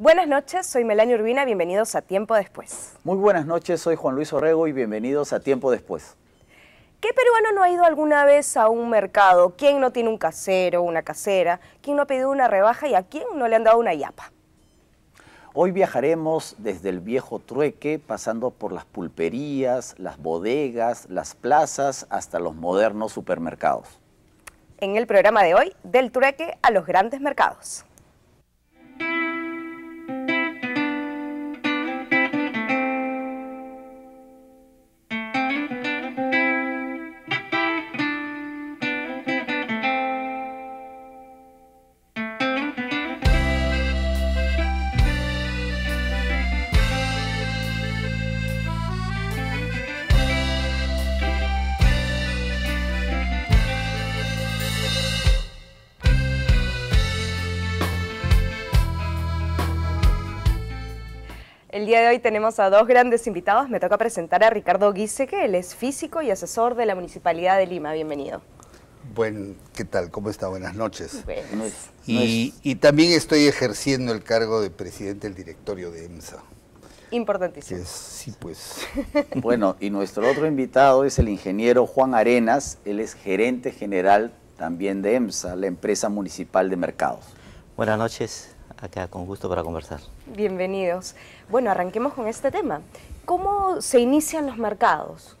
Buenas noches, soy Melania Urbina, bienvenidos a Tiempo Después. Muy buenas noches, soy Juan Luis Orrego y bienvenidos a Tiempo Después. ¿Qué peruano no ha ido alguna vez a un mercado? ¿Quién no tiene un casero, una casera? ¿Quién no ha pedido una rebaja y a quién no le han dado una yapa? Hoy viajaremos desde el viejo trueque, pasando por las pulperías, las bodegas, las plazas, hasta los modernos supermercados. En el programa de hoy, del trueque a los grandes mercados. El día de hoy tenemos a dos grandes invitados. Me toca presentar a Ricardo Guiseque, él es físico y asesor de la Municipalidad de Lima. Bienvenido. Buen, ¿qué tal? ¿Cómo está? Buenas noches. Buenas. Y, y también estoy ejerciendo el cargo de presidente del directorio de EMSA. Importantísimo. es- sí, pues. Bueno, y nuestro otro invitado es el ingeniero Juan Arenas, él es gerente general también de EMSA, la empresa municipal de mercados. Buenas noches, acá con gusto para conversar. Bienvenidos. Bueno, arranquemos con este tema. ¿Cómo se inician los mercados?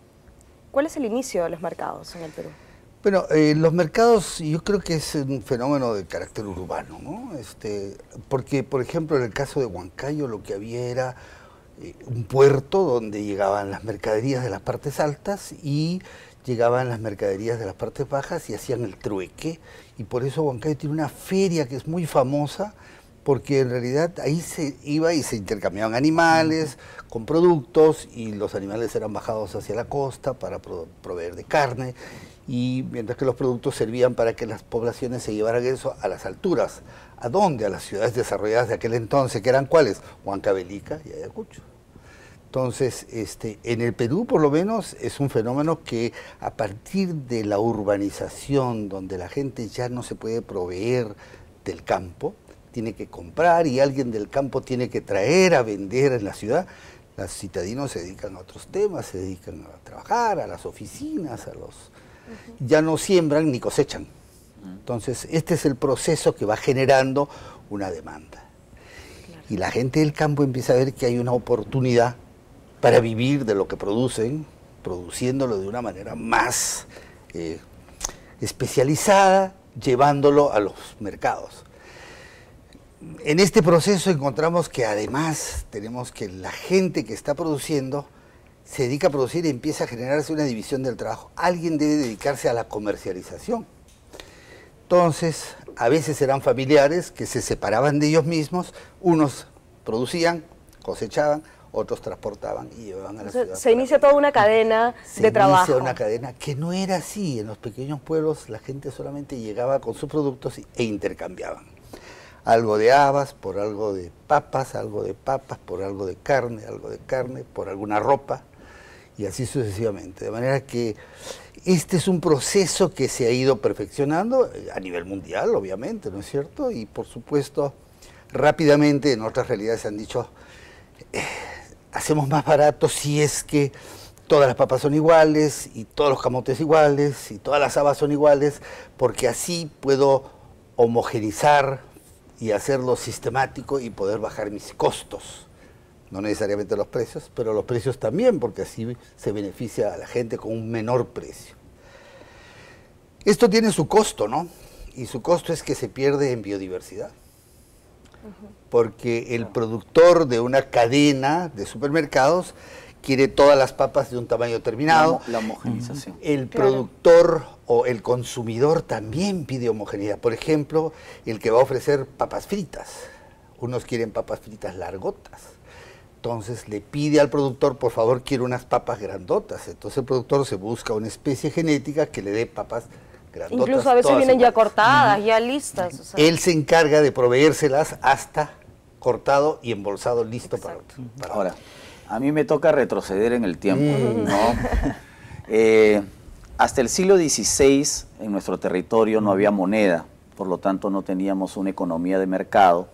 ¿Cuál es el inicio de los mercados en el Perú? Bueno, eh, los mercados yo creo que es un fenómeno de carácter urbano, ¿no? Este, porque, por ejemplo, en el caso de Huancayo lo que había era eh, un puerto donde llegaban las mercaderías de las partes altas y llegaban las mercaderías de las partes bajas y hacían el trueque. Y por eso Huancayo tiene una feria que es muy famosa, porque en realidad ahí se iba y se intercambiaban animales con productos y los animales eran bajados hacia la costa para pro- proveer de carne y mientras que los productos servían para que las poblaciones se llevaran eso a las alturas. ¿A dónde? A las ciudades desarrolladas de aquel entonces, que eran cuáles? Huancavelica y Ayacucho. Entonces, este, en el Perú por lo menos es un fenómeno que a partir de la urbanización, donde la gente ya no se puede proveer del campo, tiene que comprar y alguien del campo tiene que traer a vender en la ciudad, los citadinos se dedican a otros temas, se dedican a trabajar, a las oficinas, a los... Ya no siembran ni cosechan. Entonces, este es el proceso que va generando una demanda. Y la gente del campo empieza a ver que hay una oportunidad para vivir de lo que producen, produciéndolo de una manera más eh, especializada, llevándolo a los mercados. En este proceso encontramos que además tenemos que la gente que está produciendo se dedica a producir y empieza a generarse una división del trabajo. Alguien debe dedicarse a la comercialización. Entonces, a veces eran familiares que se separaban de ellos mismos, unos producían, cosechaban, otros transportaban y llevaban a la Se, ciudad. se inicia toda una cadena Se de inicia trabajo. una cadena que no era así. En los pequeños pueblos la gente solamente llegaba con sus productos e intercambiaban. Algo de habas por algo de papas, algo de papas por algo de carne, algo de carne por alguna ropa y así sucesivamente. De manera que este es un proceso que se ha ido perfeccionando eh, a nivel mundial, obviamente, ¿no es cierto? Y por supuesto, rápidamente en otras realidades se han dicho, eh, hacemos más barato si es que todas las papas son iguales y todos los camotes iguales y todas las habas son iguales, porque así puedo homogenizar y hacerlo sistemático y poder bajar mis costos. No necesariamente los precios, pero los precios también, porque así se beneficia a la gente con un menor precio. Esto tiene su costo, ¿no? Y su costo es que se pierde en biodiversidad. Porque el productor de una cadena de supermercados quiere todas las papas de un tamaño determinado. la homogenización. El Claro. productor o el consumidor también pide homogeneidad. Por ejemplo, el que va a ofrecer papas fritas. Unos quieren papas fritas largotas. Entonces le pide al productor, por favor, quiero unas papas grandotas. Entonces el productor se busca una especie genética que le dé papas grandotas. Incluso a veces vienen ya cortadas, ya listas. o sea, Él se encarga de proveérselas hasta cortado y embolsado listo para, para Ahora, a mí me toca retroceder en el tiempo, ¿no? Eh, hasta el siglo XVI en nuestro territorio no había moneda, por lo tanto no teníamos una economía de mercado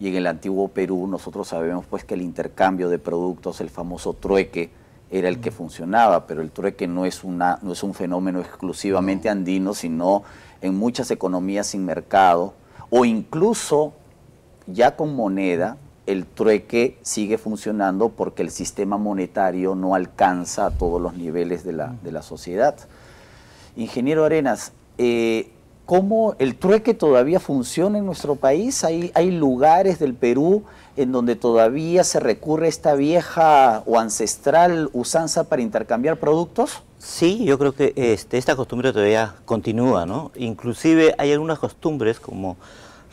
y en el antiguo Perú nosotros sabemos pues que el intercambio de productos, el famoso trueque, era el que funcionaba, pero el trueque no es, una, no es un fenómeno exclusivamente andino, sino en muchas economías sin mercado o incluso ya con moneda, el trueque sigue funcionando porque el sistema monetario no alcanza a todos los niveles de la, de la sociedad. Ingeniero Arenas, eh, ¿cómo el trueque todavía funciona en nuestro país? ¿Hay, ¿Hay lugares del Perú en donde todavía se recurre a esta vieja o ancestral usanza para intercambiar productos? Sí, yo creo que este, esta costumbre todavía continúa, ¿no? Inclusive hay algunas costumbres, como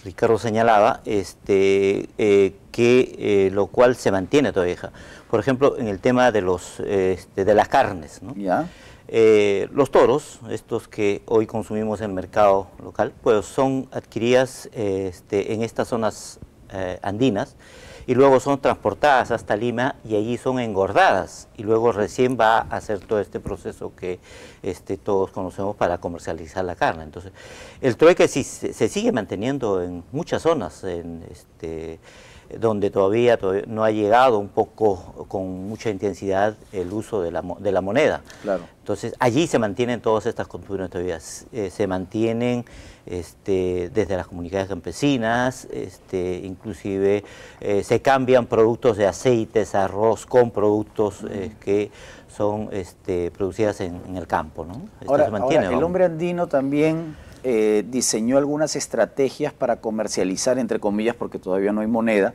Ricardo señalaba, este, eh, que eh, lo cual se mantiene todavía. Por ejemplo, en el tema de, los, este, de las carnes, ¿no? ¿Ya? Eh, los toros, estos que hoy consumimos en el mercado local, pues son adquiridas este, en estas zonas andinas y luego son transportadas hasta Lima y allí son engordadas y luego recién va a hacer todo este proceso que este, todos conocemos para comercializar la carne. Entonces, el trueque sí, se, sigue manteniendo en muchas zonas, en, este, donde todavía, no ha llegado un poco con mucha intensidad el uso de la, de la moneda. Claro. Entonces, allí se mantienen todas estas costumbres todavía, eh, se mantienen este, desde las comunidades campesinas, este, inclusive eh, se cambian productos de aceites, arroz con productos eh, que son este, producidas en, el campo. ¿no? ahora, el hombre andino también eh, diseñó algunas estrategias para comercializar, entre comillas, porque todavía no hay moneda,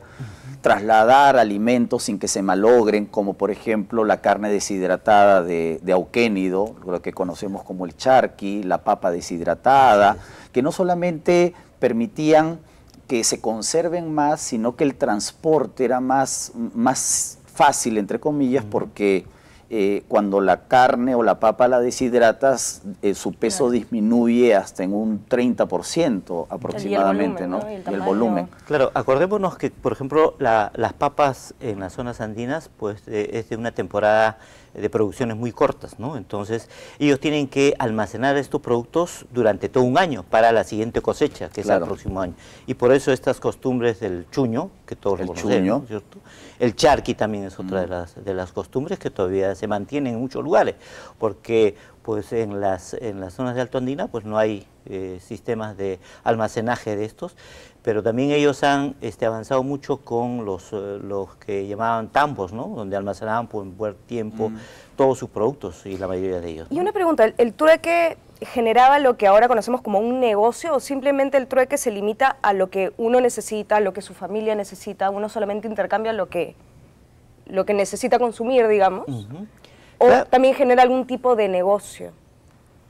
trasladar alimentos sin que se malogren, como por ejemplo la carne deshidratada de, de auquénido, lo que conocemos como el charqui, la papa deshidratada, que no solamente permitían que se conserven más, sino que el transporte era más, más fácil, entre comillas, porque eh, cuando la carne o la papa la deshidratas, eh, su peso disminuye hasta en un 30% aproximadamente, ¿no? Y el, volumen. Claro, acordémonos que, por ejemplo, las papas en las zonas andinas, pues eh, es de una temporada de producciones muy cortas, ¿no? Entonces, ellos tienen que almacenar estos productos durante todo un año para la siguiente cosecha, que es el próximo año. Y por eso estas costumbres del chuño, que todos el conocemos, ¿cierto? El charqui también es otra de, mm. las, de las costumbres que todavía se mantienen en muchos lugares, porque pues en las, en las zonas de Alto Andina pues no hay eh, sistemas de almacenaje de estos, pero también ellos han este, avanzado mucho con los, eh, los que llamaban tambos, ¿no? donde almacenaban por un buen tiempo mm. todos sus productos y la mayoría de ellos. Y una pregunta, ¿el, el trueque generaba lo que ahora conocemos como un negocio o simplemente el trueque se limita a lo que uno necesita, a lo que su familia necesita, uno solamente intercambia lo que, lo que necesita consumir, digamos? ¿O también genera algún tipo de negocio?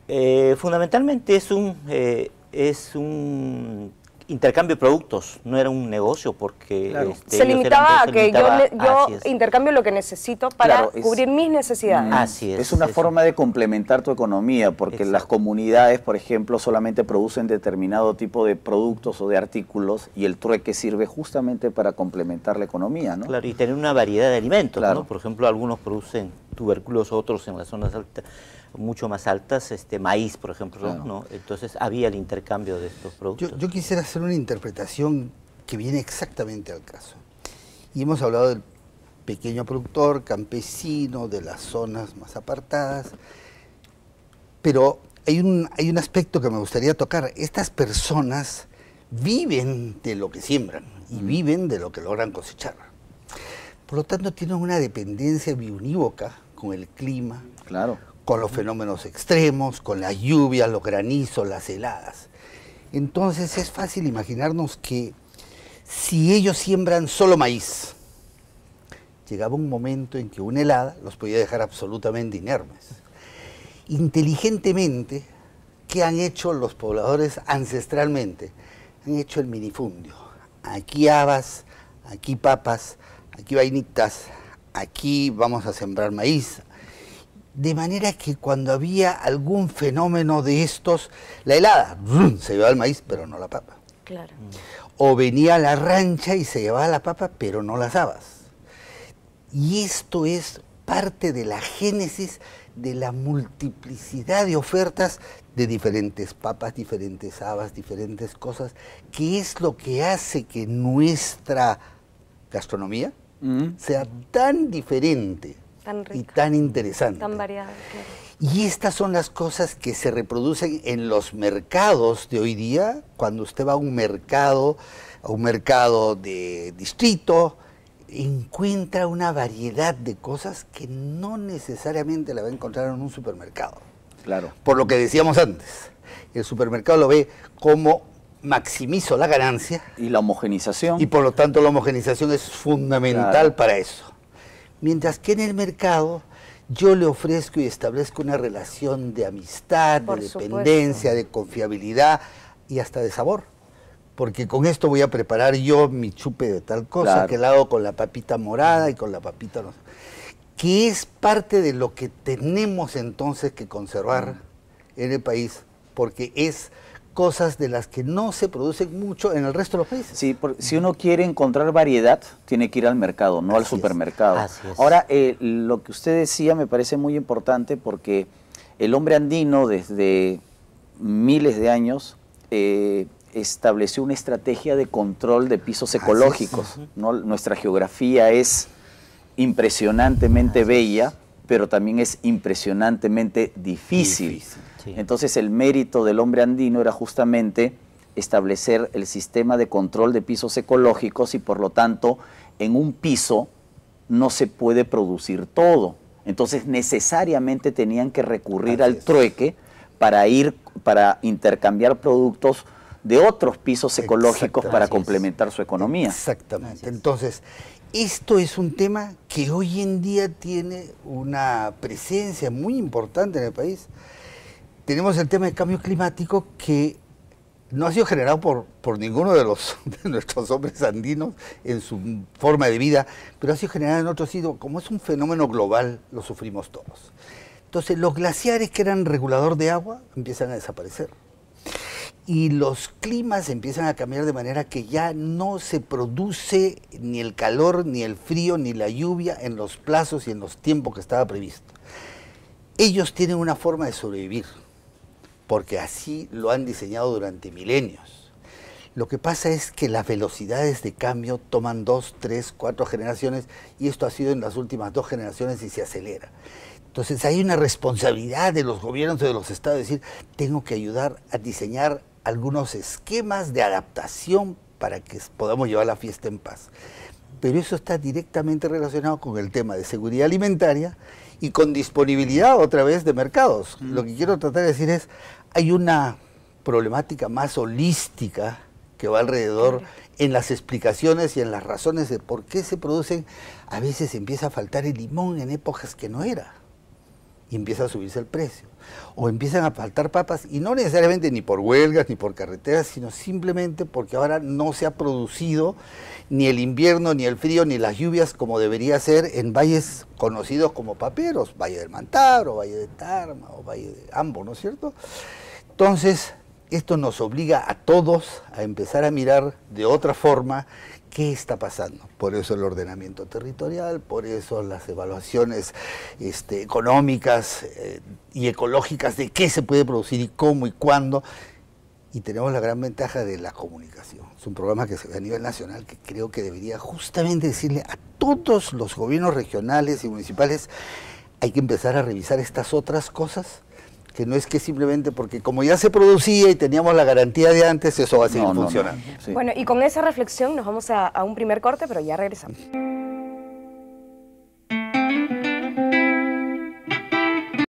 Eh, fundamentalmente es un, eh, es un intercambio de productos, no era un negocio porque... Este, se limitaba a que yo, intercambio lo que necesito para cubrir mis necesidades. Así es. Es una forma de complementar tu economía porque las comunidades, por ejemplo, solamente producen determinado tipo de productos o de artículos y el trueque sirve justamente para complementar la economía, ¿no? Claro, y tener una variedad de alimentos, ¿no? Por ejemplo, algunos producen tubérculos, otros en las zonas altas mucho más altas, este maíz, por ejemplo, ¿no? Entonces había el intercambio de estos productos. Yo, quisiera hacer una interpretación que viene exactamente al caso. Y hemos hablado del pequeño productor, campesino, de las zonas más apartadas, pero hay un, hay un aspecto que me gustaría tocar. Estas personas viven de lo que siembran y viven de lo que logran cosechar. Por lo tanto, tienen una dependencia biunívoca con el clima, claro con los fenómenos extremos, con las lluvias, los granizos, las heladas. Entonces es fácil imaginarnos que si ellos siembran solo maíz, llegaba un momento en que una helada los podía dejar absolutamente inermes. Inteligentemente, ¿qué han hecho los pobladores ancestralmente? Han hecho el minifundio. Aquí habas, aquí papas, aquí vainitas, aquí vamos a sembrar maíz, de manera que cuando había algún fenómeno de estos, la helada se llevaba el maíz, pero no la papa. Claro. O venía la rancha y se llevaba la papa, pero no las habas. Y esto es parte de la génesis de la multiplicidad de ofertas de diferentes papas, diferentes habas, diferentes cosas, que es lo que hace que nuestra gastronomía Mm. sea tan diferente Tan y tan interesante. Tan variada. claro. Y estas son las cosas que se reproducen en los mercados de hoy día, cuando usted va a un mercado, a un mercado de distrito, encuentra una variedad de cosas que no necesariamente la va a encontrar en un supermercado. Claro. Por lo que decíamos antes, el supermercado lo ve como maximizo la ganancia Y la homogenización. y por lo tanto la homogenización es fundamental Claro. para eso. Mientras que en el mercado yo le ofrezco y establezco una relación de amistad, Por de supuesto. dependencia, de confiabilidad y hasta de sabor. Porque con esto voy a preparar yo mi chupe de tal cosa Claro. que la hago con la papita morada y con la papita no sé. que es parte de lo que tenemos entonces que conservar en el país, porque es cosas de las que no se producen mucho en el resto de los países. Sí, por- si uno quiere encontrar variedad, tiene que ir al mercado, no al es. supermercado. Así es. Ahora, eh, lo que usted decía me parece muy importante porque el hombre andino desde miles de años eh, estableció una estrategia de control de pisos ecológicos. ¿no? Nuestra geografía es impresionantemente bella, pero también es impresionantemente difícil. Difícil, sí. Entonces el mérito del hombre andino era justamente establecer el sistema de control de pisos ecológicos y por lo tanto en un piso no se puede producir todo. Entonces necesariamente tenían que recurrir Así al es. trueque para ir para intercambiar productos de otros pisos ecológicos para complementar su economía. Exactamente. Entonces, esto es un tema que hoy en día tiene una presencia muy importante en el país. Tenemos el tema del cambio climático que no ha sido generado por, por ninguno de, los, nuestros hombres andinos en su forma de vida, pero ha sido generado en otros sitios. Como es un fenómeno global, lo sufrimos todos. Entonces, los glaciares que eran regulador de agua empiezan a desaparecer y los climas empiezan a cambiar de manera que ya no se produce ni el calor, ni el frío, ni la lluvia en los plazos y en los tiempos que estaba previsto. Ellos tienen una forma de sobrevivir, porque así lo han diseñado durante milenios. Lo que pasa es que las velocidades de cambio toman dos, tres, cuatro generaciones y esto ha sido en las últimas dos generaciones y se acelera. Entonces hay una responsabilidad de los gobiernos de los estados de decir, tengo que ayudar a diseñar algunos esquemas de adaptación para que podamos llevar la fiesta en paz. Pero eso está directamente relacionado con el tema de seguridad alimentaria y con disponibilidad otra vez de mercados. Lo que quiero tratar de decir es, hay una problemática más holística que va alrededor en las explicaciones y en las razones de por qué se producen, a veces empieza a faltar el limón en épocas que no era y empieza a subirse el precio. O empiezan a faltar papas, y no necesariamente ni por huelgas ni por carreteras, sino simplemente porque ahora no se ha producido ni el invierno, ni el frío, ni las lluvias como debería ser en valles conocidos como paperos, Valle del Mantaro, Valle de Tarma o Valle de Ambo, ¿no es cierto? Entonces, esto nos obliga a todos a empezar a mirar de otra forma qué está pasando. Por eso el ordenamiento territorial, por eso las evaluaciones este, económicas eh, y ecológicas de qué se puede producir y cómo y cuándo. Y tenemos la gran ventaja de la comunicación. Es un programa que se ve a nivel nacional que creo que debería justamente decirle a todos los gobiernos regionales y municipales, hay que empezar a revisar estas otras cosas que no es que simplemente porque como ya se producía y teníamos la garantía de antes, eso va a seguir No, no, no. funcionando. Sí. Bueno, y con esa reflexión nos vamos a, a un primer corte, pero ya regresamos.